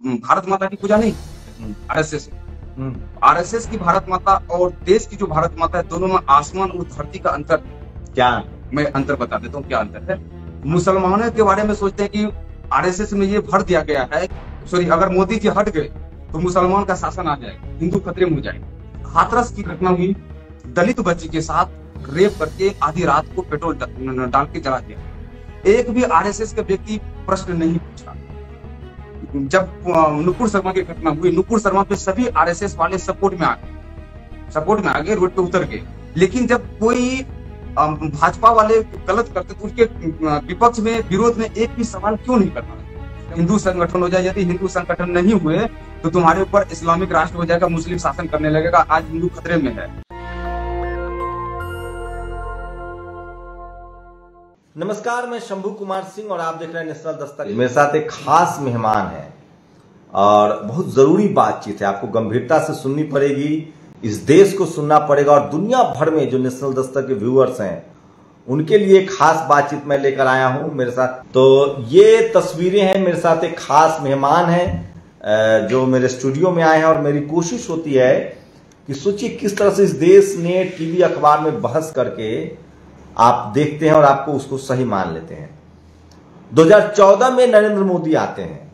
भारत माता की पूजा नहीं आरएसएस आरएसएस की भारत माता और देश की जो भारत माता है दोनों में आसमान और धरती का अंतर क्या? मैं अंतर बता देता हूँ क्या अंतर है। मुसलमानों के बारे में सोचते हैं कि आरएसएस में ये भर दिया गया है सॉरी अगर मोदी जी हट गए तो मुसलमान का शासन आ जाएगा हिंदू खतरे में हो जाएगा। हाथरस की घटना हुई दलित बच्ची के साथ रेप करके आधी रात को पेट्रोल डाल के जला दिया। एक भी आरएसएस का व्यक्ति प्रश्न नहीं पूछा। जब नुपुर शर्मा की घटना हुई, नुपुर शर्मा पे सभी आरएसएस वाले सपोर्ट में आ गए। सपोर्ट में आ गए रोड पे उतर गए। लेकिन जब कोई भाजपा वाले गलत करते तो उसके विपक्ष में, विरोध में एक भी सवाल क्यों नहीं करना? हिंदू संगठन हो जाए, यदि हिंदू संगठन नहीं हुए तो तुम्हारे ऊपर इस्लामिक राष्ट्र हो जाएगा, मुस्लिम शासन करने लगेगा, आज हिंदू खतरे में है। नमस्कार, मैं शंभू कुमार सिंह और आप देख रहे हैं नेशनल दस्तक। मेरे साथ एक खास मेहमान है और बहुत ज़रूरी बातचीत है, आपको गंभीरता से सुननी पड़ेगी, इस देश को सुनना पड़ेगा और दुनिया भर में जो नेशनल दस्तक के व्यूअर्स हैं, उनके लिए एक खास बातचीत मैं लेकर आया हूँ मेरे साथ। तो ये तस्वीरें हैं, मेरे साथ एक खास मेहमान है जो मेरे स्टूडियो में आए हैं और मेरी कोशिश होती है कि सोचिए किस तरह से इस देश ने टीवी अखबार में बहस करके आप देखते हैं और आपको उसको सही मान लेते हैं। 2014 में नरेंद्र मोदी आते हैं।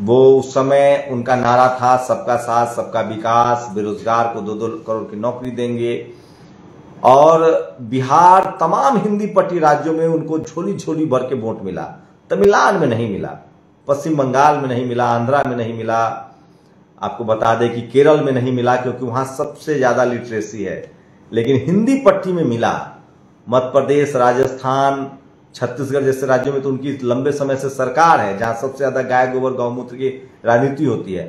वो उस समय उनका नारा था, सबका साथ, सबका विकास, बेरोजगार को दो दो करोड़ की नौकरी देंगे। और बिहार तमाम हिंदी पट्टी राज्यों में उनको झोली झोली भर के वोट मिला। तमिलनाडु में नहीं मिला, पश्चिम बंगाल में नहीं मिला, आंध्रा में नहीं मिला। आपको बता दें कि केरल में नहीं मिला, क्योंकि वहाँ सबसे ज़्यादा लिटरेसी है। लेकिन हिंदी पट्टी में मिला। मध्य प्रदेश, राजस्थान, छत्तीसगढ़ जैसे राज्यों में तो उनकी लंबे समय से सरकार है, जहाँ सबसे ज़्यादा गाय गोबर गौमूत्र की राजनीति होती है।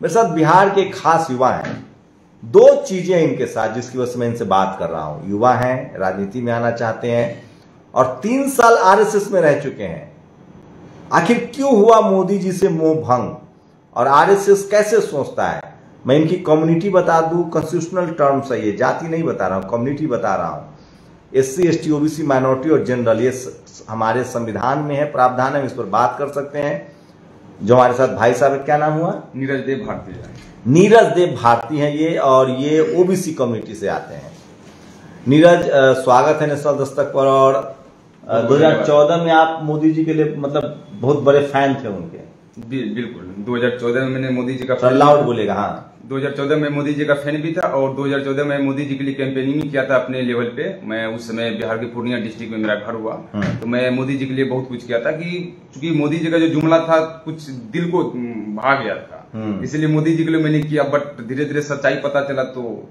मेरे साथ बिहार के खास युवा हैं। दो चीज़ें इनके साथ जिसकी वजह से मैं इनसे बात कर रहा हूँ। युवा हैं, राजनीति में आना चाहते हैं और तीन साल आरएसएस में रह चुके हैं। आखिर क्यों हुआ मोदी जी से मोह भंग? और आरएसएस कैसे सोचता है? मैं इनकी कम्युनिटी बता दूँ कॉन्स्टिट्यूशनल टर्म्स है ये। जाति नहीं बता रहा हूँ कम्युनिटी बता रहा हूँ। S C S T OBC minority और जनरल ये हमारे संविधान में है प्रावधान है हम इस पर बात कर सकते हैं। जो हमारे साथ भाई साहब क्या नाम हुआ? नीरज देव भारती नीरज देव भारती हैं ये और ये ओबीसी कम्युनिटी से आते हैं। नीरज स्वागत है नेशनल दस्तक पर और अ, 2014 में आप मोदी जी के लिए मतलब बहुत बड़े फ़ैन थे उनके। बिल्कुल। 2014 में मैंने मोदी जी का लाउड बोलेगा हाँ। 2014 में मोदी जी का फ़ैन भी था और 2014 में मोदी जी के लिए कैंपेनिंग भी किया था अपने लेवल पे। मैं उस समय बिहार के पूर्णिया डिस्ट्रिक्ट में मेरा घर हुआ। हम्म। तो मैं मोदी जी के लिए बहुत कुछ किया था कि चूँकि मोदी जी का जो जुमला था कुछ दिल को हम्म, भा गया था। हम्म। इसलिए मोदी जी के लिए मैंने किया बट धीरे धीरे सच्चाई पता चला तो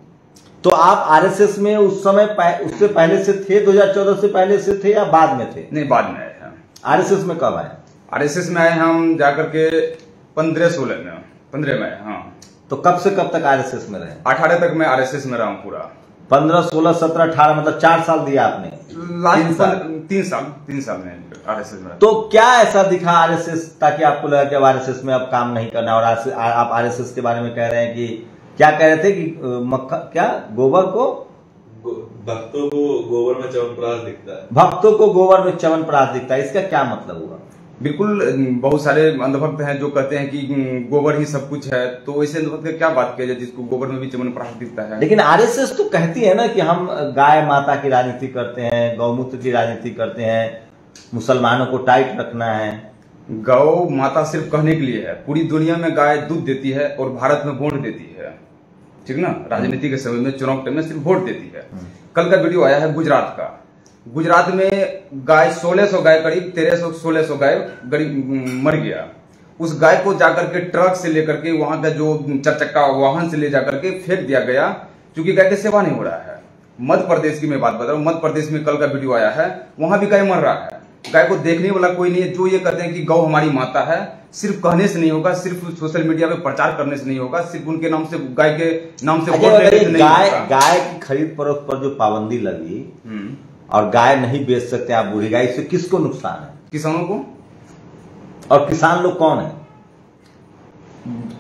तो आप आरएसएस में उस समय उससे पहले से थे 2014 से पहले से थे या बाद में थे? नहीं बाद में आए हैं। आरएसएस में कब आए? आरएसएस में आए हम जाकर के पंद्रह सोलह में पंद्रह में आए हाँ। तो कब से कब तक आरएसएस में रहे? अठारह तक मैं आरएसएस में रहा हूँ पूरा। पंद्रह सोलह सत्रह अठारह मतलब चार साल दिया आपने। तीन साल। तीन साल तीन साल में आरएसएस में तो क्या ऐसा दिखा आरएसएस ताकि आपको लगा कि अब आरएसएस में अब काम नहीं करना और आप आरएसएस के बारे में कह रहे हैं कि क्या कह रहे थे कि मक्खा क्या? गोबर को? भक्तों को गोबर में चवनप्राश दिखता है। भक्तों को गोबर में चवन प्राश दिखता है। इसका क्या मतलब हुआ? बिल्कुल बहुत सारे अंधभक्त हैं जो कहते हैं कि गोबर ही सब कुछ है। तो ऐसे अंधभक्त की क्या बात किया जाए जिसको गोबर में भी चमन प्राश दिखता है? लेकिन आरएसएस तो कहती है ना कि हम गाय माता की राजनीति करते हैं गौमूत्र की राजनीति करते हैं मुसलमानों को टाइट रखना है। गौ माता सिर्फ़ कहने के लिए है। पूरी दुनिया में गाय दूध देती है और भारत में वोट देती है। ठीक ना? राजनीति के समय में चुनाव टाइम में सिर्फ़ वोट देती है। कल का वीडियो आया है गुजरात का। गुजरात में गाय 1600 गाय करीब 1300 1600 गाय गरीब मर गया। उस गाय को जाकर के ट्रक से लेकर के वहाँ का जो चार चक्का वाहन से ले जाकर के फेंक दिया गया क्योंकि गाय की सेवा नहीं हो रहा है। मध्य प्रदेश की मैं बात बता रहा हूँ मध्य प्रदेश में कल का वीडियो आया है वहाँ भी गाय मर रहा है। गाय को देखने वाला कोई नहीं है जो ये कहते हैं कि गौ हमारी माता है सिर्फ़ कहने से नहीं होगा सिर्फ़ सोशल मीडिया पे प्रचार करने से नहीं होगा सिर्फ़ उनके नाम से गाय के नाम से अच्छा, से गाय गाय की खरीद पर जो पाबंदी लगी हम्म। और गाय नहीं बेच सकते आप बूढ़ी गाय इससे किसको नुकसान है? किसानों को? और किसान लोग कौन है?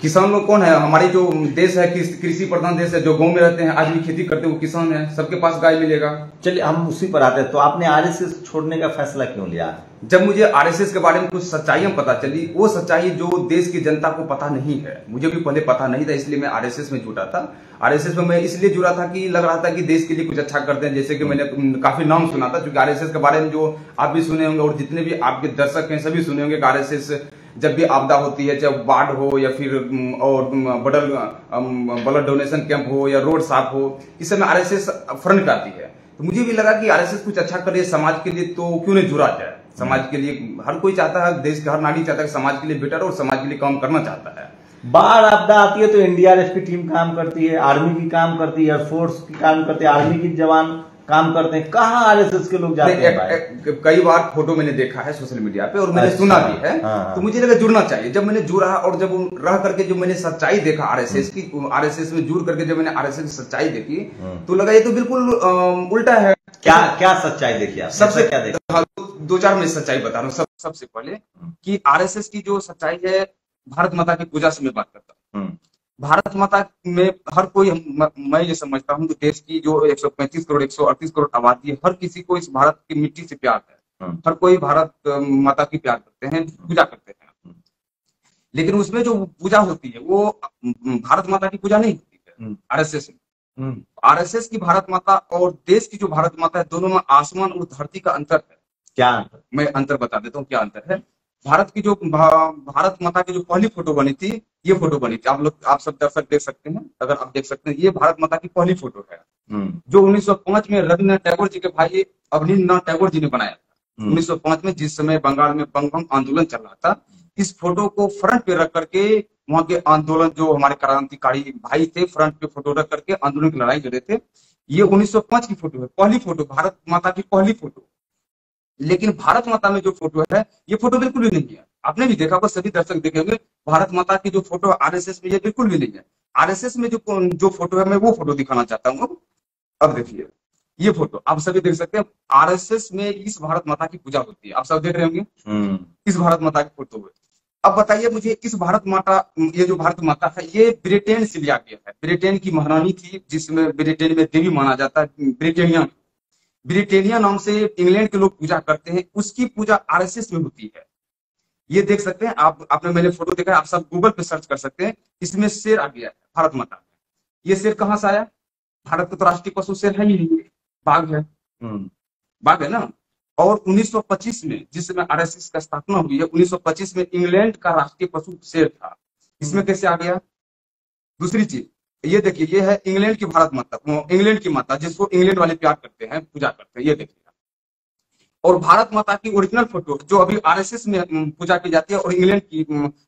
किसान लोग कौन है? हमारे जो देश है कृषि प्रधान देश है जो गाँव में रहते हैं आज भी खेती करते हैं वो किसान है। सबके पास गाय मिलेगा। चलिए हम उसी पर आते हैं। तो आपने आरएसएस छोड़ने का फैसला क्यों लिया? जब मुझे आरएसएस के बारे में कुछ सच्चाइयाँ पता चली वो सच्चाई जो देश की जनता को पता नहीं है। मुझे भी पहले पता नहीं था इसलिए मैं आरएसएस में जुटा था। आरएसएस में मैं इसलिए जुड़ा था कि लग रहा था कि देश के लिए कुछ अच्छा करते हैं जैसे कि मैंने काफ़ी नाम सुना था क्योंकि आरएसएस के बारे में जो आप भी सुने होंगे और जितने भी आपके दर्शक हैं सभी सुने होंगे आरएसएस जब भी आपदा होती है चाहे बाढ़ हो या फिर और बडल ब्लड डोनेशन कैंप हो या रोड साफ़ हो, इस समय आरएसएस फ्रंट आती है। तो मुझे भी लगा कि आरएसएस कुछ अच्छा करे समाज के लिए तो क्यों नहीं जुड़ा जाए? समाज के लिए हर कोई चाहता है, देश का हर नागरिक चाहता है समाज के लिए बेटर और समाज के लिए काम करना चाहता है। बाढ़ आपदा आती है तो एनडीआरएफ की टीम काम करती है आर्मी की काम करती है एयरफोर्स की काम करती है आर्मी की जवान काम करते हैं। कहाँ आरएसएस के लोग जाते हैं कई बार फ़ोटो मैंने देखा है सोशल मीडिया पे और मैंने अच्छा, सुना भी है हाँ, हाँ। तो मुझे लगा जुड़ना चाहिए। जब मैंने जुड़ा और जब रह करके जो मैंने सच्चाई देखा आरएसएस की आरएसएस में जुड़ करके जब मैंने आरएसएस की सच्चाई देखी हम्म। तो लगा ये तो बिल्कुल उल्टा है। क्या क्या सच्चाई देखी आप सबसे क्या देखी? हाँ, दो, चार मैं सच्चाई बता रहा हूँ। सब, सबसे पहले कि आरएसएस की जो सच्चाई है भारत माता की पूजा से मैं बात करता हूँ। हम्म, भारत माता में हर कोई हम- मैं ये समझता हूँ देश की जो 135 करोड़ 138 करोड़ आबादी है हर किसी को इस भारत की मिट्टी से प्यार है। हम्म, हर कोई भारत माता की प्यार करते हैं पूजा करते हैं। लेकिन उसमें जो पूजा होती है वो भारत माता की पूजा नहीं होती है। आरएसएस में। आरएसएस की भारत माता और देश की जो भारत माता है दोनों में आसमान और धरती का अंतर है। क्या मैं अंतर बता देता हूँ क्या अंतर है। भारत की जो भा- भारत माता की जो पहली फ़ोटो बनी थी ये फ़ोटो बनी थी। आप लोग आप सब दर्शक देख सकते हैं अगर आप देख सकते हैं ये भारत माता की पहली फ़ोटो है। हम्म, जो 1905 में रविन्द्रनाथ टैगोर जी के भाई अवनीन्द्रनाथ टैगोर जी ने बनाया था। हम्म। 1905 में जिस समय बंगाल में बंगभंग आंदोलन चल रहा था इस फ़ोटो को फ्रंट पे रख करके वहाँ के आंदोलन जो हमारे क्रांतिकारी भाई थे फ्रंट पे फ़ोटो रख करके आंदोलन की लड़ाई लड़े थे। ये 1905 की फ़ोटो है पहली फ़ोटो भारत माता की पहली फ़ोटो। लेकिन भारत माता में जो फ़ोटो है ये फ़ोटो बिल्कुल भी नहीं है। आपने भी देखा होगा सभी दर्शक देखे होंगे भारत माता की जो फ़ोटो आरएसएस में ये बिल्कुल भी नहीं है। आरएसएस में जो जो फ़ोटो है मैं वो फ़ोटो दिखाना चाहता हूँ अब देखिए ये फ़ोटो आप सभी देख सकते हैं आरएसएस में इस भारत माता की पूजा होती है। आप सब देख रहे होंगे? हम्म, इस भारत माता की फ़ोटो है। अब बताइए मुझे इस भारत माता ये जो भारत माता है ये ब्रिटेन से लिया गया है। ब्रिटेन की महारानी थी जिसमें ब्रिटेन में देवी माना जाता है ब्रिटेनिया। ब्रिटेनिया नाम से इंग्लैंड के लोग पूजा करते हैं उसकी पूजा आरएसएस में होती है। ये देख सकते हैं आप आपने मैंने फ़ोटो देखा है आप सब गूगल पे सर्च कर सकते हैं इसमें शेर आ गया है भारत माता। ये शेर कहाँ से आया? भारत का तो राष्ट्रीय पशु शेर है ही नहीं बाघ है। बाघ है ना? और 1925 में जिस समय आरएसएस का स्थापना हुई है 1925 में इंग्लैंड का राष्ट्रीय पशु शेर था। इसमें कैसे आ गया? दूसरी चीज़ ये देखिए ये है इंग्लैंड की भारत माता इंग्लैंड की माता जिसको इंग्लैंड वाले प्यार करते हैं पूजा करते हैं ये देखिए। और भारत माता की ओरिजिनल फ़ोटो जो अभी आरएसएस में पूजा की जाती है और इंग्लैंड की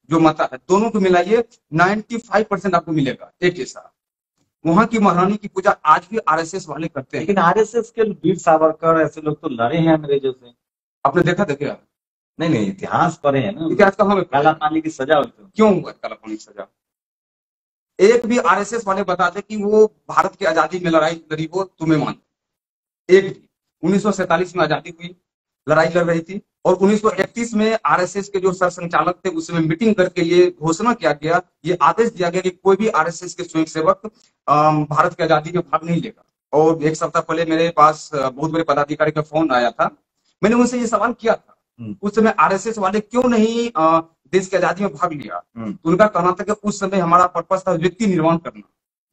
जो माता है दोनों को मिलाइए 95 परसेंट आपको मिलेगा एक जैसा। वहाँ की महारानी की पूजा आज भी आरएसएस वाले करते हैं। लेकिन आरएसएस के वीर सावरकर ऐसे लोग तो लड़े हैं अंग्रेज़ों से आपने देखा था क्या? नहीं नहीं इतिहास पढ़े हैं ना। इतिहास का हमें काला पानी की सजा थी। क्यों हुआ काला पानी की सजा? एक भी आरएसएस वाले बताते कि वो भारत की आज़ादी में लड़ाई लड़ी हो तुम्हें मान एक भी। उन्नीस में आज़ादी हुई लड़ाई लड़ रही थी और 1931 में आरएसएस के जो सर संचालक थे उसमें मीटिंग करके ये घोषणा किया गया ये आदेश दिया गया कि कोई भी आरएसएस के स्वयंसेवक भारत की आज़ादी में भाग नहीं लेगा। और एक सप्ताह पहले मेरे पास बहुत बड़े पदाधिकारी का फ़ोन आया था। मैंने उनसे ये सवाल किया था हम्म। उस समय आरएसएस वाले क्यों नहीं देश की आज़ादी में भाग लिया? तो उनका कहना था कि उस समय हमारा पर्पज था व्यक्ति निर्माण करना।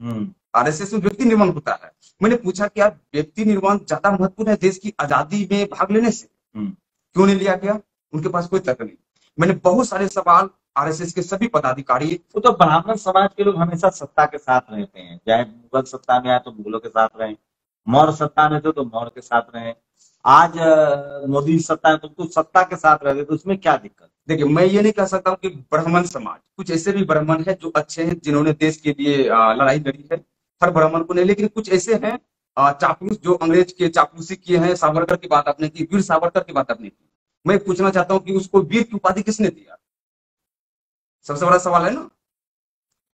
हम्म, आरएसएस में व्यक्ति निर्माण होता है। मैंने पूछा कि यार व्यक्ति निर्माण ज़्यादा महत्वपूर्ण है देश की आज़ादी में भाग लेने से? हम्म। क्यों नहीं लिया गया? उनके पास कोई तर्क नहीं। मैंने बहुत सारे सवाल आरएसएस के सभी पदाधिकारी वो तो ब्राह्मण समाज के लोग हमेशा सत्ता के साथ रहते हैं। चाहे मुगल सत्ता में आए तो मुगलों के साथ रहे मौर्य सत्ता में थे तो मौर्य के साथ रहे। आज मोदी सत्ता है तो तो सत्ता के साथ रहते तो उसमें क्या दिक्कत? देखिए मैं ये नहीं कह सकता हूँ कि ब्राह्मण समाज कुछ ऐसे भी ब्राह्मण है जो अच्छे हैं जिन्होंने देश के लिए लड़ाई लड़ी है। हर ब्राह्मण को नहीं लेकिन कुछ ऐसे हैं चापलूस जो अंग्रेज़ के चापलूसी किए हैं सावरकर की बात आपने की वीर सावरकर की बात आपने की। मैं पूछना चाहता हूँ कि उसको वीर की उपाधि किसने दिया? सबसे बड़ा सवाल है ना?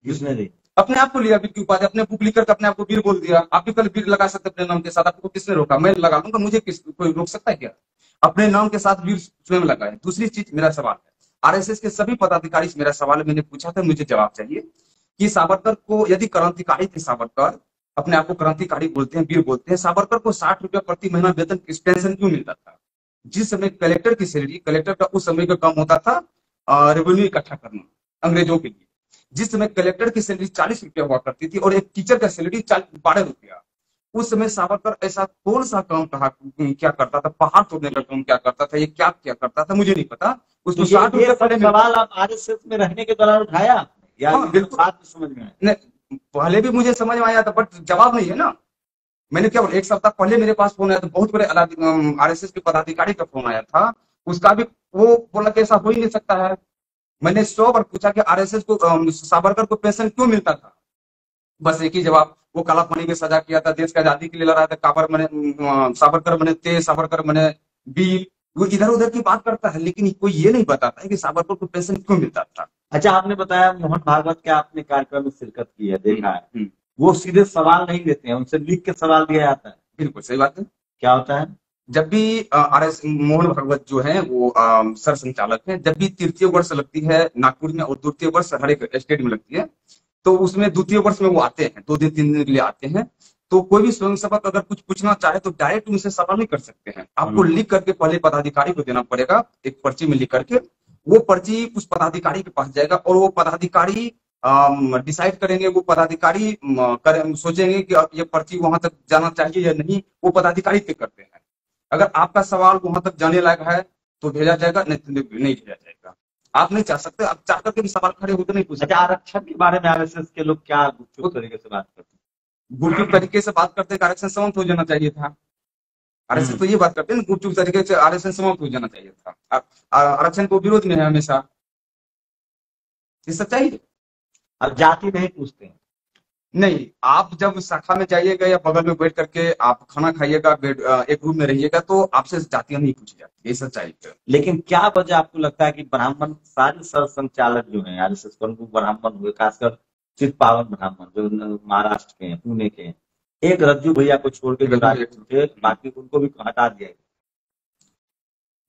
किसने दी? अपने आप को लिया वीर की उपाधि अपने बुक लिख करके अपने आप को वीर बोल दिया। आप भी कल वीर लगा सकते अपने नाम के साथ। आपको किसने रोका? मैं लगा दूँगा मुझे किस कोई रोक सकता है क्या? अपने नाम के साथ वीर स्वयं लगाए। दूसरी चीज़ मेरा सवाल है। आरएसएस के सभी पदाधिकारी मेरा सवाल मैंने पूछा था मुझे जवाब चाहिए। कि सावरकर को यदि क्रांतिकारी थे सावरकर अपने आप को क्रांतिकारी बोलते हैं वीर बोलते हैं सावरकर को साठ रुपया प्रति महीना वेतन पेंशन क्यों मिलता था? जिस समय कलेक्टर की सैलरी कलेक्टर का उस समय का काम होता था रेवेन्यू इकट्ठा करना अंग्रेज़ों के लिए। जिस समय कलेक्टर की सैलरी चालीस रुपया हुआ करती थी और एक टीचर का सैलरी बारह रुपया। उस समय सावरकर ऐसा कौन सा काम कहा क्या करता था? पहाड़ तोड़ने का काम क्या करता था? ये क्या क्या करता था? मुझे नहीं पता। उसको साठ रुपया सवाल आप आरएसएस में रहने के दौरान उठाया? या हाँ। बाद समझ में? पहले भी मुझे समझ में आया था बट जवाब नहीं है ना। मैंने क्या बोला एक सप्ताह पहले मेरे पास फ़ोन आया था बहुत बड़े आरएसएस के पदाधिकारी का फ़ोन आया था। उसका भी वो बोला कि ऐसा हो ही नहीं सकता है। मैंने सौ बार पूछा कि आरएसएस को सावरकर को पेंशन क्यों मिलता था? बस एक ही जवाब वो काला पानी में सजा किया था देश की आज़ादी के लिए लड़ा था काबर मैंने सावरकर मैंने तेज सावरकर मैंने वीर वो इधर उधर की बात करता है लेकिन कोई ये नहीं बताता है कि सावरकर को पेंशन क्यों मिलता था। अच्छा आपने बताया मोहन भागवत के आपने कार्यक्रम में शिरकत की है देखा है। हम्म, वो सीधे सवाल नहीं देते हैं उनसे लिख के सवाल दिया जाता है। बिल्कुल सही बात है। क्या होता है? जब भी आर एस मोहन भागवत जो है वो सर संचालक हैं जब भी तृतीय वर्ष लगती है नागपुर में और द्वितीय वर्ष हर एक स्टेट में लगती है तो उसमें द्वितीय वर्ष में वो आते हैं दो दिन तीन दिन के लिए आते हैं। तो कोई भी स्वयं स्वयंसेवक अगर कुछ पूछना चाहे तो डायरेक्ट उनसे सवाल नहीं कर सकते हैं। आपको हम्म। लिख करके पहले पदाधिकारी को देना पड़ेगा एक पर्ची में लिख करके वो पर्ची उस पदाधिकारी के पास जाएगा और वो पदाधिकारी डिसाइड करेंगे वो पदाधिकारी करे- सोचेंगे कि अब ये पर्ची वहाँ तक जाना चाहिए या नहीं वो पदाधिकारी तय करते हैं। अगर आपका सवाल वहाँ तक जाने लायक है तो भेजा जाएगा नहीं तो नहीं भेजा जाएगा। आप नहीं चाह सकते आप चाह करके भी सवाल खड़े होते नहीं पूछ अच्छा सकते आरक्षण के बारे में आरएसएस के लोग क्या गुपचुप तरीके से बात करते हैं? गुपचुप तरीके से बात करते आरक्षण समाप्त हो जाना चाहिए था। आरएसएस हम्म। तो ये बात करते हैं ना, गुपचुप तरीके से आरक्षण समाप्त हो जाना चाहिए था। आरक्षण को विरोध में है हमेशा। ये सच्चाई है? अब जाति नहीं पूछते हैं। नहीं आप जब शाखा में जाइएगा या बगल में बैठ करके आप खाना खाइएगा बेड एक रूम में रहिएगा तो आपसे जातियाँ नहीं पूछी जाती। ये सच्चाई है। लेकिन क्या वजह आपको लगता है कि ब्राह्मण सारे सर संचालक जो हैं आरएसएस प्रमुख ब्राह्मण हुए खासकर चित पावन ब्राह्मण जो महाराष्ट्र के हैं पुणे के हैं एक रज्जू भैया को छोड़ के थे बाकी उनको भी हटा दिया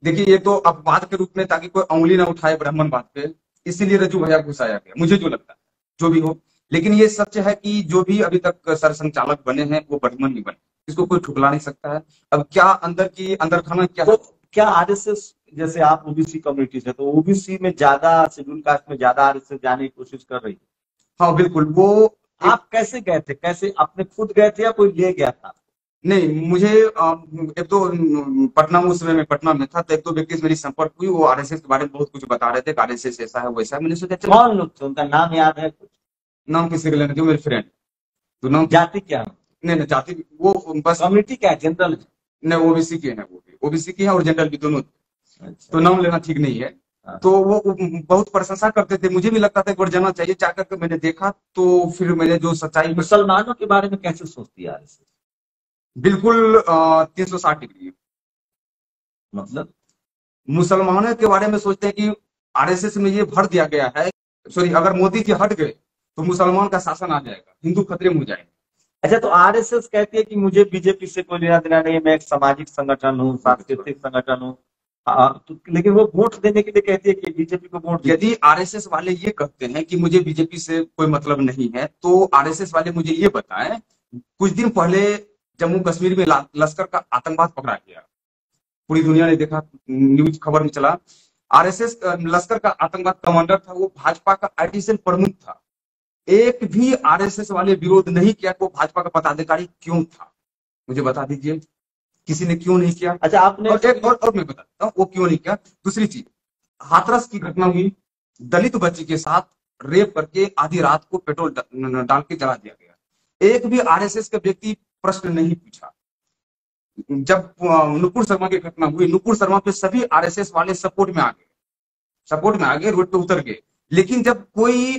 देखिए ये तो अपवाद के रूप में ताकि कोई उंगली ना उठाए ब्राह्मण बात पे इसीलिए रज्जू भैया घुसाया गया। मुझे जो लगता है जो भी हो। लेकिन ये सच है कि जो भी अभी तक सर संचालक बने हैं वो ब्राह्मण नहीं बने। इसको कोई ठुकला नहीं सकता है। अब क्या अंदर की अंदर खाना क्या तो क्या आरएसएस जैसे आप ओबीसी कम्युनिटी से तो ओबीसी में ज़्यादा शेड्यूल कास्ट में ज़्यादा आरएसएस जाने की कोशिश कर रही है? हाँ बिल्कुल। वो आप कैसे गए थे? कैसे अपने खुद गए थे या कोई ले गया था? नहीं मुझे एक तो पटना उस समय मैं पटना में था तो एक दो व्यक्ति से मेरी संपर्क हुई वो आरएसएस के बारे में बहुत कुछ बता रहे थे आरएसएस ऐसा है वैसा है। मैंने सोचा कौन लोग थे? उनका नाम याद है कुछ? नाम किसी का लेना जो मेरे फ्रेंड तो नाम जाति क्या नहीं नहीं जाति वो बस कम्युनिटी क्या है? जनरल? नहीं ओबीसी के हैं वो भी। ओबीसी के है और जनरल भी दोनों अच्छा। तो नाम लेना ठीक नहीं हाँ। तो वो वो बहुत प्रशंसा करते थे। मुझे भी लगता था एक बार जाना चाहिए। जाकर के मैंने देखा तो फिर मैंने जो सच्चाई मुसलमानों के बारे में कैसे सोचती है बिल्कुल तीन सौ साठ डिग्री। मतलब? मुसलमानों के बारे में सोचते हैं कि आरएसएस में ये भर दिया गया है। सॉरी अगर मोदी जी हट गए तो मुसलमान का शासन आ जाएगा। हिंदू खतरे में हो जाएँगे। अच्छा तो आरएसएस कहती है कि मुझे बीजेपी से कोई लेना देना नहीं है। मैं एक सामाजिक संगठन हूँ सांस्कृतिक संगठन हूँ। हाँ, तो, लेकिन वो वोट देने के लिए कहती है कि बीजेपी को वोट यदि आरएसएस वाले ये कहते हैं कि मुझे बीजेपी से कोई मतलब नहीं है तो आरएसएस वाले मुझे ये बताएँ कुछ दिन पहले जम्मू कश्मीर में लश्कर का आतंकवाद पकड़ा गया। पूरी दुनिया ने देखा न्यूज़ खबर में चला आरएसएस लश्कर का आतंकवाद कमांडर था वो भाजपा का सेल प्रमुख था। एक भी आरएसएस वाले विरोध नहीं किया वो भाजपा का पदाधिकारी क्यों था? मुझे बता दीजिए। किसी ने क्यों नहीं किया? अच्छा आपने और एक और, और मैं बताता हूँ वो क्यों नहीं किया? दूसरी चीज़ हाथरस की घटना हुई दलित बच्ची के साथ रेप करके आधी रात को पेट्रोल डाल के जला दिया गया। एक भी आरएसएस का व्यक्ति प्रश्न नहीं पूछा। जब नुपुर शर्मा की घटना हुई नुपुर शर्मा पे सभी आरएसएस वाले सपोर्ट में आ गए। सपोर्ट में आ गए रोड पे उतर गए। लेकिन जब कोई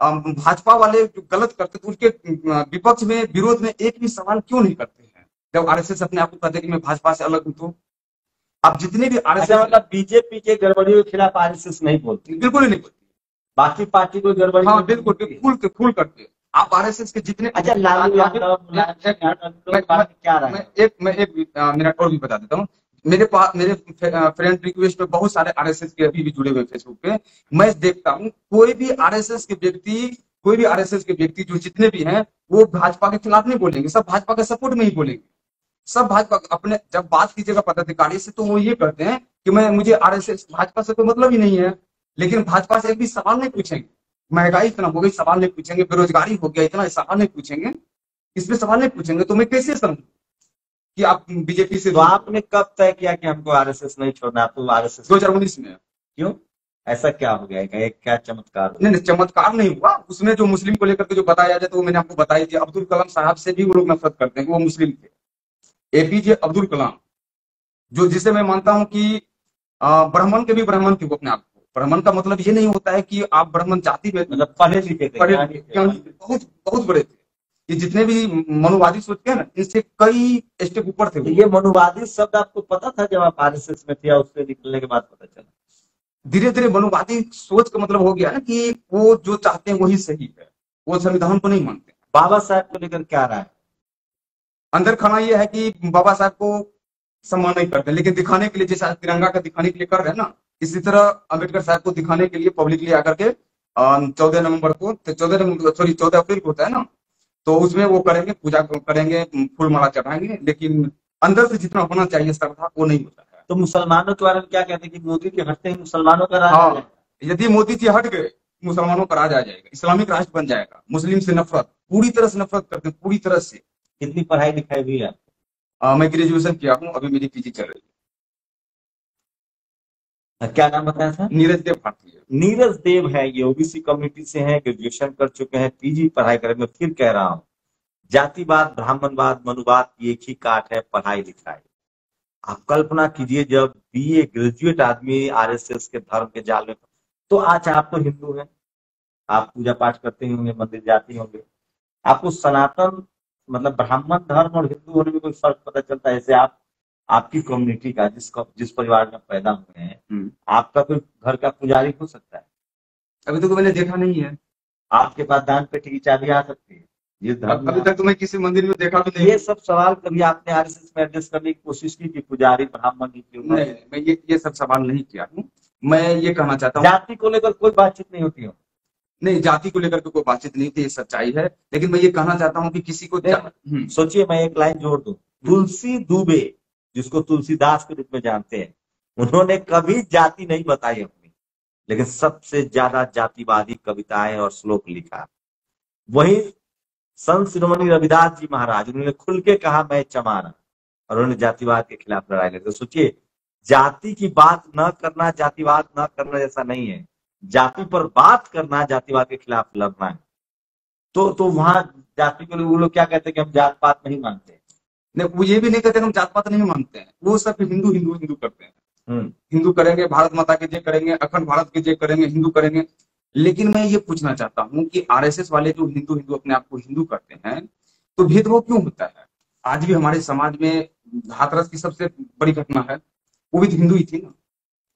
भाजपा वाले जो गलत करते तो उनके विपक्ष में विरोध में एक भी सवाल क्यों नहीं करते? जब आरएसएस अपने आप को कहते कि मैं भाजपा से अलग हूँ तो आप जितने भी अच्छा आरएसएस मतलब बीजेपी के गड़बड़ियों के खिलाफ आरएसएस नहीं बोलती? बिल्कुल ही नहीं बोलती। बाकी पार्टी को गड़बड़ी हाँ बिल्कुल। खुल के खुल करके आप आरएसएस के जितने अच्छा लालू एक मैं एक मिनट और भी बता देता हूँ। मेरे पास मेरे फ्रेंड रिक्वेस्ट पे बहुत सारे आरएसएस के अभी भी जुड़े हुए फेसबुक पे। मैं देखता हूँ कोई भी आरएसएस के व्यक्ति कोई भी आरएसएस के व्यक्ति जो जितने भी हैं वो भाजपा के खिलाफ नहीं बोलेंगे सब भाजपा के सपोर्ट में ही बोलेंगे। सब भाजपा अपने जब बात कीजिएगा पदाधिकारी से तो वो ये कहते हैं कि मैं मुझे आरएसएस भाजपा से कोई मतलब ही नहीं है। लेकिन भाजपा से एक भी सवाल नहीं पूछेंगे। महँगाई इतना हो गई सवाल नहीं पूछेंगे। बेरोजगारी हो गया इतना सवाल नहीं पूछेंगे। इस पे सवाल नहीं पूछेंगे तो मैं कैसे समझू कि आप बीजेपी से तो आपने कब तय किया कि हमको आरएसएस नहीं छोड़ना आप तो आरएसएस दो हज़ार उन्नीस में। क्यों? ऐसा क्या हो गया? है क्या चमत्कार नहीं नहीं चमत्कार नहीं हुआ। उसमें जो मुस्लिम को लेकर के जो बताया जाए तो वो मैंने आपको बताई थी अब्दुल कलाम साहब से भी वो लोग नफरत करते हैं वो मुस्लिम थे। एपीजे अब्दुल कलाम जो जिसे मैं मानता हूँ कि ब्राह्मण के भी ब्राह्मण थे वो अपने आप को। ब्राह्मण का मतलब ये नहीं होता है कि आप ब्राह्मण जाति में मतलब पढ़े लिखे थे। पढ़े बहुत बहुत बड़े थे। ये जितने भी मनुवादी सोचते हैं ना इनसे कई स्टेप ऊपर थे ये मनुवादी शब्द आपको पता था जब आप आरएसएस में थे या उससे निकलने के बाद पता चला? धीरे धीरे मनुवादी सोच का मतलब हो गया ना कि वो जो चाहते हैं वही सही है। वो संविधान को नहीं मानते। बाबा साहब को लेकर क्या रहा है अंदर खाना ये है कि बाबा साहब को सम्मान नहीं करते लेकिन दिखाने के लिए जैसे आज तिरंगा का दिखाने के लिए कर रहे हैं ना इसी तरह अंबेडकर साहब को दिखाने के लिए पब्लिकली आकर के चौदह नवंबर को चौदह नवंबर सॉरी चौदह अप्रैल को होता है ना तो उसमें वो करेंगे पूजा करेंगे फूल माला चढ़ाएँगे लेकिन अंदर से जितना होना चाहिए श्रद्धा वो नहीं होता है। तो मुसलमानों के बारे में क्या कहते हैं कि मोदी के हटते ही मुसलमानों का राज हाँ यदि मोदी जी हट गए मुसलमानों का राज आ जाएगा इस्लामिक राष्ट्र बन जाएगा मुस्लिम से नफरत पूरी तरह से नफरत करते हैं पूरी तरह से। कितनी पढ़ाई लिखाई हुई है आ, मैं ग्रेजुएशन किया हूँ अभी मेरी पीजी चल रही है। क्या नाम बताया था नीरज देव भारतीय नीरज देव है ये ओबीसी कम्युनिटी से हैं ग्रेजुएशन कर चुके हैं पीजी पढ़ाई करें मैं फिर कह रहा हूँ जातिवाद ब्राह्मणवाद मनुवाद की एक ही काट है पढ़ाई लिखाई। आप कल्पना कीजिए जब बीए ग्रेजुएट आदमी आरएसएस के धर्म के जाल में तो आज आप तो हिंदू हैं। आप पूजा पाठ करते होंगे मंदिर जाते होंगे। आपको सनातन मतलब ब्राह्मण धर्म और हिंदू होने में कोई फ़र्क पता चलता है? ऐसे आप आपकी कम्युनिटी का जिस जिस परिवार में पैदा हुए हैं हम्म। आपका कोई घर का पुजारी हो सकता है? अभी तक तो मैंने देखा नहीं है। आपके पास दान पेटी की चाबी आ सकती है? जिस धर्म अभी तक तो मैं किसी मंदिर में देखा भी नहीं। ये सब सवाल कभी आपने आरएसएस में एड्रेस करने की कोशिश की कि पुजारी ब्राह्मण ही क्यों नहीं, मैं ये ये सब सवाल नहीं किया। हूँ मैं ये कहना चाहता हूँ। जाति को लेकर कोई बातचीत नहीं होती हो? नहीं जाति को लेकर के कोई बातचीत नहीं थी ये सच्चाई है। लेकिन मैं ये कहना चाहता हूँ कि किसी को हम्म, सोचिए मैं एक लाइन जोड़ दू। तुलसी दुबे जिसको तुलसीदास के रूप में जानते हैं उन्होंने कभी जाति नहीं बताई अपनी लेकिन सबसे ज़्यादा जातिवादी कविताएँ और श्लोक लिखा। वही संत शिरोमणि रविदास जी महाराज उन्होंने खुल के कहा मैं चमारा। और उन्होंने जातिवाद के खिलाफ लड़ाई लड़ी। तो सोचिए जाति की बात न करना जातिवाद न करना जैसा नहीं है। जाति पर बात करना जातिवाद के खिलाफ लड़ना है। तो तो वहाँ जाति को वो लोग क्या कहते हैं कि हम जात पात नहीं मानते। नहीं वो ये भी नहीं कहते हम जात पात नहीं मानते हैं। वो सब हिंदू हिंदू हिंदू करते हैं। हम्म। हिंदू करेंगे भारत माता के जय करेंगे अखंड भारत के जय करेंगे हिंदू करेंगे। लेकिन मैं ये पूछना चाहता हूँ कि आरएसएस वाले जो हिंदू हिंदू अपने आप को हिंदू करते हैं तो भेदभाव क्यों होता है? आज भी हमारे समाज में हाथरस की सबसे बड़ी घटना है। वो भी तो हिंदू ही थी ना।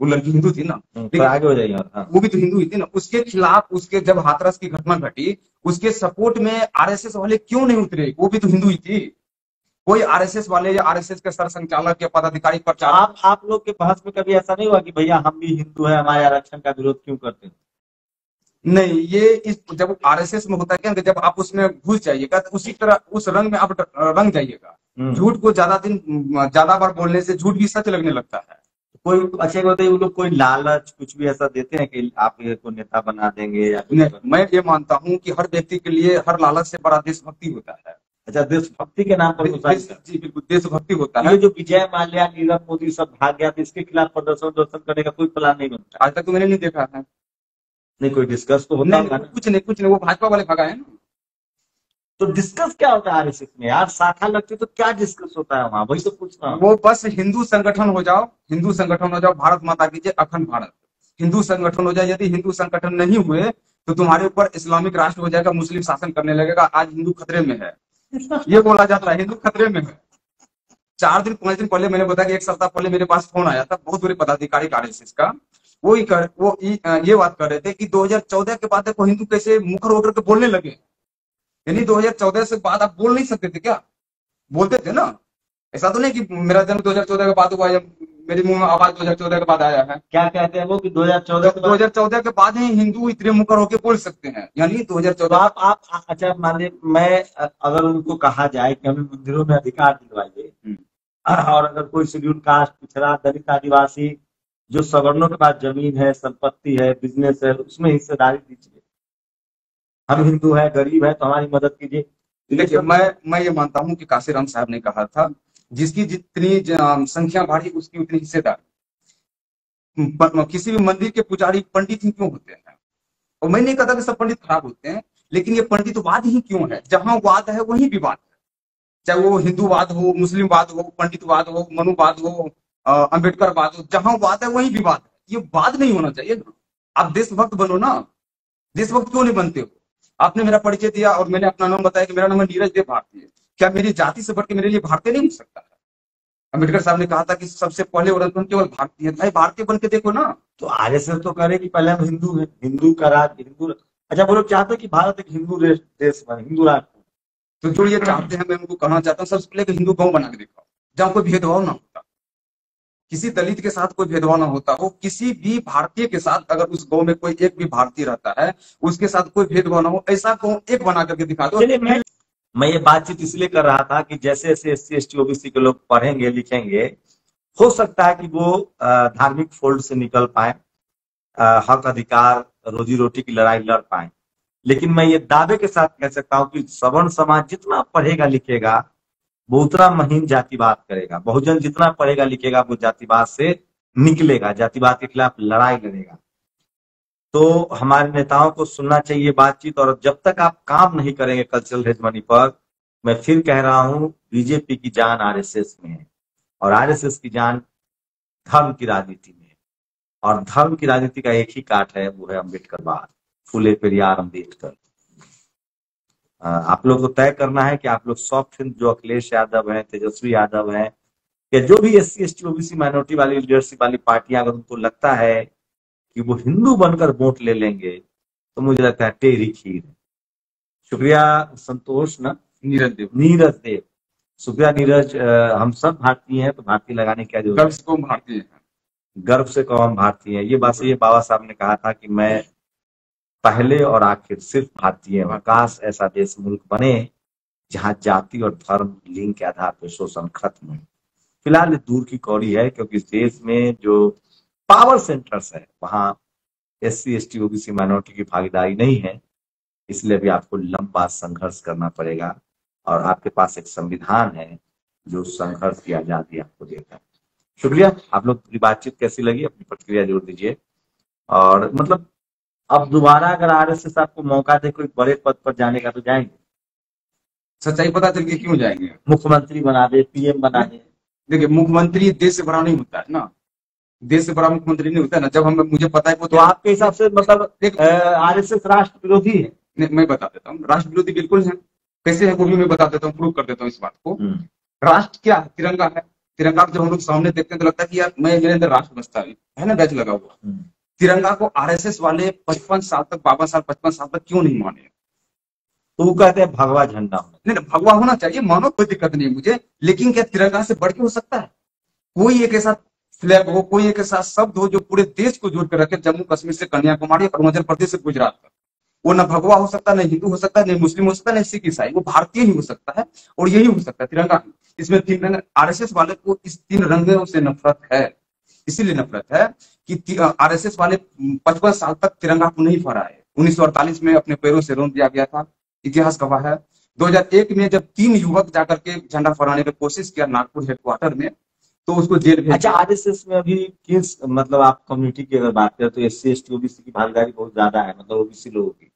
वो लड़की हिंदू थी ना। हम्म, तो आगे हो जाइए हाँ। वो भी तो हिंदू ही थी ना। उसके खिलाफ उसके जब हाथरस की घटना घटी उसके सपोर्ट में आरएसएस वाले क्यों नहीं उतरे? वो भी तो हिंदू ही थी। कोई आरएसएस वाले या आरएसएस के सर संचालक या पदाधिकारी प्रचार आप आप लोग के बहस में कभी ऐसा नहीं हुआ कि भैया हम भी हिंदू है हमारे आरक्षण का विरोध क्यों करते हैं? नहीं ये इस जब आरएसएस में होता है क्या जब आप उसमें घुस जाइएगा तो उसी तरह उस रंग में आप रंग जाइएगा। हम्म। झूठ को ज़्यादा दिन ज़्यादा बार बोलने से झूठ भी सच लगने लगता है। कोई अच्छा बताइए वो लोग कोई लालच कुछ भी ऐसा देते हैं कि आप ये को नेता बना देंगे या मैं ये मानता हूँ कि हर व्यक्ति के लिए हर लालच से बड़ा देशभक्ति होता है। अच्छा देशभक्ति के नाम पर देश- जी बिल्कुल देशभक्ति होता ये है जो विजय माल्या नीरव मोदी सब भाग गया तो इसके खिलाफ प्रदर्शन प्रदर्शन करने का कोई प्लान नहीं बनता। आज तक तो मैंने नहीं देखा है। नहीं कोई डिस्कस तो होता नहीं नहीं, कुछ नहीं कुछ नहीं वो भाजपा वाले भगाए ना। तो डिस्कस क्या होता है आरएसएस में? यार शाखा लगती है तो क्या डिस्कस होता है वहाँ? वही तो पूछना हूँ। वो बस हिंदू संगठन हो जाओ हिंदू संगठन हो जाओ भारत माता की जय अखंड भारत। हिंदू संगठन हो जाए यदि हिंदू संगठन नहीं हुए तो तुम्हारे ऊपर इस्लामिक राष्ट्र हो जाएगा मुस्लिम शासन करने लगेगा आज हिंदू खतरे में है। ये बोला जाता है हिंदू खतरे में है। चार दिन पाँच दिन पहले मैंने बताया कि एक सप्ताह पहले मेरे पास फ़ोन आया था बहुत बड़े पदाधिकारी आरएसएस का। वो ही कर वो ये बात कर रहे थे कि 2014 के बाद देखो हिंदू कैसे मुखर होकर के बोलने लगे। यानी 2014 से बाद आप बोल नहीं सकते थे क्या? बोलते थे ना। ऐसा तो नहीं कि मेरा जन्म 2014 के बाद हुआ या मेरे मुँह में आवाज़ 2014 के बाद आया है। क्या कहते हैं वो कि 2014 के बाद? 2014 के बाद ही हिंदू इतने मुकर होके बोल सकते हैं। यानी 2014 तो 2014 आप आप अच्छा मान लीजिए मैं अगर उनको कहा जाए कि हमें मंदिरों में अधिकार दिलवाइए हम्म। और अगर कोई शेड्यूल कास्ट पिछड़ा दलित आदिवासी जो सवर्णों के पास ज़मीन है संपत्ति है बिज़नेस है उसमें हिस्सेदारी दीजिए हम हिंदू हैं गरीब हैं तो हमारी मदद कीजिए। देखिए मैं मैं ये मानता हूँ कि काशीराम साहब ने कहा था जिसकी जितनी संख्या बढ़ी उसकी उतनी हिस्सेदार। किसी भी मंदिर के पुजारी पंडित ही क्यों होते हैं? और मैं नहीं कहता कि सब पंडित खराब होते हैं लेकिन ये पंडितवाद ही क्यों है? जहाँ वाद है वही विवाद है। चाहे वो हिंदूवाद हो मुस्लिमवाद हो पंडितवाद हो मनुवाद हो अम्बेडकरवाद हो जहाँ वाद है वही विवाद है। ये वाद नहीं होना चाहिए। आप देशभक्त बनो ना। देशभक्त क्यों नहीं बनते हो? आपने मेरा परिचय दिया और मैंने अपना नाम बताया कि मेरा नाम है नीरज देव भारतीय क्या मेरी जाति से बढ़ के मेरे लिए भारतीय नहीं हो सकता? है अंबेडकर साहब ने कहा था कि सबसे पहले और अंत केवल भारतीय भाई भारतीय बन के देखो ना। तो आर एस एस तो करे कि पहले हम हिंदू हैं। हिंदू का राज हिंदू अच्छा वो लोग चाहते हैं कि भारत एक हिंदू देश बने हिंदू राष्ट्र। तो जो ये चाहते हैं मैं उनको कहना चाहता हूँ सबसे पहले हिंदू गाँव बना के दिखाओ जहाँ कोई भेदभाव ना किसी दलित के साथ कोई भेदभाव ना होता हो, किसी भी भारतीय के साथ अगर उस गाँव में कोई एक भी भारतीय रहता है, उसके साथ कोई भेदभाव ना हो, ऐसा गाँव एक बना करके दिखा दो। मैं मैं ये बातचीत इसलिए कर रहा था कि जैसे जैसे S C S T OBC के लोग पढ़ेंगे, लिखेंगे, हो सकता है कि वो धार्मिक फोल्ड से निकल पाए हक अधिकार रोजी रोटी की लड़ाई लड़ पाए। लेकिन मैं ये दावे के साथ कह सकता हूँ कि सवर्ण समाज जितना पढ़ेगा, लिखेगा वो उतना महीन जातिवाद करेगा। बहुजन जितना पढ़ेगा लिखेगा, वो जातिवाद से निकलेगा, जातिवाद के खिलाफ लड़ाई लड़ेगा। तो हमारे नेताओं को सुनना चाहिए बातचीत, और जब तक आप काम नहीं करेंगे कल्चरल हेजमनी पर, मैं फिर कह रहा हूँ बीजेपी की जान आरएसएस में है, और आरएसएस की जान धर्म की राजनीति में है। और धर्म की राजनीति का एक ही काट है, वो है अम्बेडकरवाद फुले पेरियार अंबेडकर आप लोग को तय करना है कि आप लोग सॉफ्ट हिंद जो अखिलेश यादव है तेजस्वी यादव है या जो भी S C S T OBC minority वाली लीडरशिप वाली पार्टियाँ अगर उनको लगता है कि वो हिंदू बनकर वोट ले लेंगे तो मुझे लगता है टेरी खीर शुक्रिया संतोष ना। नीरज देव। नीरज देव। शुक्रिया नीरज हम सब भारतीय हैं तो भारतीय लगाने क्या ज़रूरत गर्व से कौन भारतीय है? गर्व से कहो हम भारतीय हैं? ये बात ये बाबा साहब ने कहा था कि मैं पहले और आखिर सिर्फ़ भारतीय हूँ काश ऐसा देश मुल्क बने, जहाँ जाति और धर्म लिंग के आधार पर शोषण खत्म हो फ़िलहाल दूर की कौड़ी है, क्योंकि देश में जो पावर सेंटर्स है, वहाँ S C S T OBC minority की भागीदारी नहीं है। इसलिए भी आपको लंबा संघर्ष करना पड़ेगा और आपके पास एक संविधान है जो संघर्ष की आज़ादी आपको देता है। शुक्रिया, आप लोग की बातचीत कैसी लगी? अपनी प्रतिक्रिया ज़रूर दीजिए। और मतलब अब दोबारा अगर आरएसएस आपको मौका दे कोई बड़े पद पर जाने का तो जाएँगे। सच्चाई पता चल के क्यों जाएँगे? मुख्यमंत्री बना दे पीएम बना दे। देखिए मुख्यमंत्री देश से बड़ा नहीं होता है ना। देश से बड़ा मुख्यमंत्री नहीं होता ना। जब हम मुझे पता है वो तो आपके हिसाब से मतलब आरएसएस राष्ट्र विरोधी है? नहीं, मैं बता देता हूँ। राष्ट्र विरोधी बिल्कुल है। कैसे है वो भी मैं बता देता हूँ प्रूव कर देता हूँ इस बात को। हम्म, राष्ट्र क्या है? तिरंगा है। तिरंगा जब हम लोग सामने देखते हैं तो लगता है कि यार मैं मेरे अंदर राष्ट्र बसता है। है ना बैच लगा हुआ। हम्म। तिरंगा को आरएसएस वाले पचपन साल तक बावन साल पचपन साल तक क्यों नहीं माने? तो वो कहते हैं भगवा झंडा नहीं नहीं, भगवा होना चाहिए मानो कोई दिक्कत नहीं मुझे लेकिन क्या तिरंगा से बढ़ के हो सकता है? कोई एक ऐसा फ्लैग हो कोई एक ऐसा शब्द हो जो पूरे देश को जोड़ कर रखे जम्मू कश्मीर से कन्याकुमारी अरुणाचल प्रदेश से गुजरात तक। वो न भगवा हो सकता नहीं हिंदू हो सकता नहीं मुस्लिम हो सकता नहीं सिख ईसाई वो भारतीय ही हो सकता है और यही हो सकता है तिरंगा। इसमें तीन आरएसएस वाले को इस तीन रंगों से नफरत है इसीलिए नफरत है कि आरएसएस वाले पचपन साल तक तिरंगा को नहीं फहराए। उन्नीस सौ अड़तालीस में अपने पैरों से रोन दिया गया था। इतिहास गवाह है। 2001 में जब तीन युवक जाकर के झंडा फहराने की कोशिश किया नागपुर हेडक्वार्टर में तो उसको जेल भेज। अच्छा। आरएसएस में अभी किस मतलब आप कम्युनिटी की अगर बात करें तो S C S T OBC की भागीदारी बहुत ज़्यादा है मतलब ओबीसी लोगों की।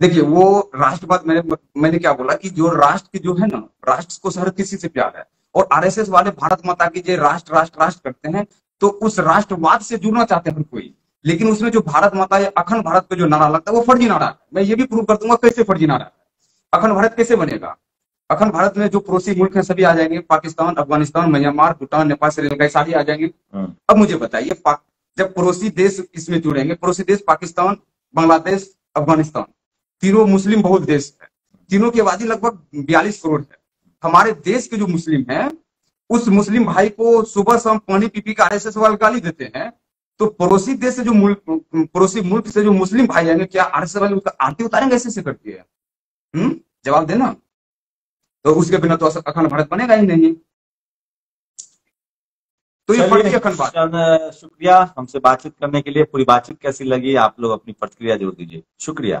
देखिए वो राष्ट्रवाद मैंने मैंने क्या बोला कि जो राष्ट्र की जो है ना राष्ट्र को हर किसी से प्यार है। और आरएसएस वाले भारत माता की जो राष्ट्र राष्ट्र राष्ट्र करते हैं तो उस राष्ट्रवाद से जुड़ना चाहते हैं हर कोई। लेकिन उसमें जो भारत माता या अखंड भारत का जो नारा लगता है वो फर्जी नारा है। मैं ये भी प्रूव कर दूँगा कैसे फर्जी नारा है। अखंड भारत कैसे बनेगा? अखंड भारत में जो पड़ोसी मुल्क हैं सभी आ जाएँगे। पाकिस्तान अफ़गानिस्तान म्यांमार भूटान नेपाल श्रीलंका सारी आ जाएँगे। हम्म। अब मुझे बताइए जब पड़ोसी देश इसमें जुड़ेंगे पड़ोसी देश पाकिस्तान बांग्लादेश अफ़गानिस्तान तीनों मुस्लिम बहुत देश है। तीनों की आबादी लगभग बयालीस करोड़ है। हमारे देश के जो मुस्लिम हैं उस मुस्लिम भाई को सुबह शाम पानी पी पी के आरएसएस वाले गाली देते हैं। तो पड़ोसी देश से जो मुल्क पड़ोसी मुल्क से जो मुस्लिम भाई आएँगे क्या आरएसएस वाले उसका आरती उतारेंगे ऐसे से करती है हम्म? जवाब देना? तो उसके बिना तो अखंड भारत बनेगा ही नहीं। तो ये फर्जी अखंड भारत। शुक्रिया। हमसे बातचीत करने के लिए पूरी बातचीत कैसी लगी? आप लोग अपनी प्रतिक्रिया ज़रूर दीजिए। शुक्रिया।